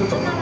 就走了。